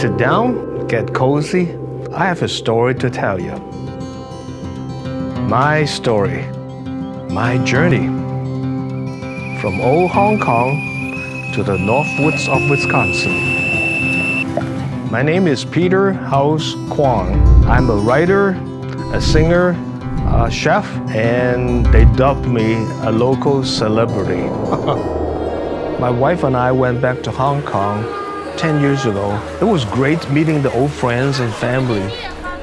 Sit down, get cozy. I have a story to tell you. My story, my journey from old Hong Kong to the northwoods of Wisconsin. My name is Peter House Kwong. I'm a writer, a singer, a chef, and they dubbed me a local celebrity. My wife and I went back to Hong Kong 10 years ago. It was great meeting the old friends and family,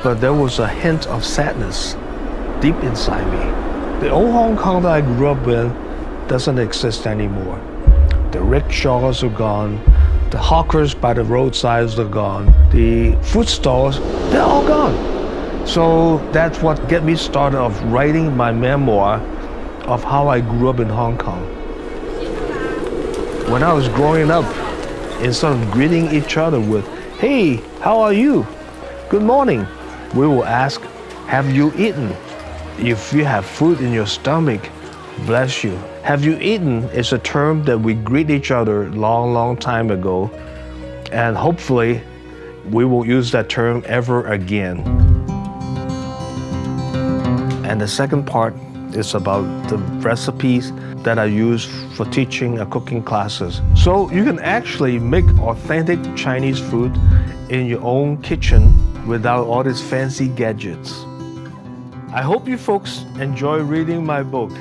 but there was a hint of sadness deep inside me. The old Hong Kong that I grew up in doesn't exist anymore. The rickshaws are gone. The hawkers by the roadsides are gone. The food stalls, they're all gone. So that's what get me started of writing my memoir of how I grew up in Hong Kong. When I was growing up, instead of greeting each other with, hey, how are you? Good morning, we will ask, have you eaten? If you have food in your stomach, bless you. Have you eaten is a term that we greet each other long, long time ago. And hopefully, we will use that term ever again. And the second part is about the recipes that I use for teaching a cooking classes. So you can actually make authentic Chinese food in your own kitchen without all these fancy gadgets. I hope you folks enjoy reading my book.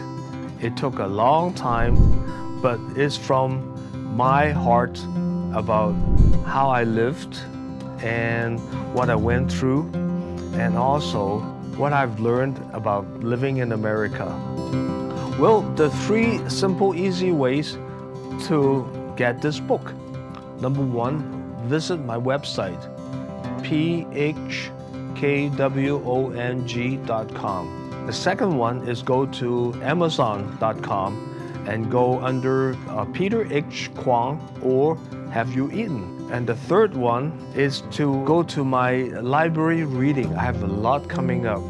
It took a long time, but it's from my heart about how I lived and what I went through, and also what I've learned about living in America. Well, the three simple, easy ways to get this book. Number one, visit my website, phkwong.com. The second one is go to amazon.com and go under uh, Peter H. Kwong or Have You Eaten? And the third one is to go to my library reading. I have a lot coming up.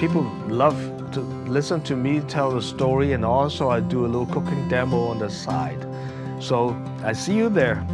People love to listen to me tell the story, and also I do a little cooking demo on the side. So I see you there.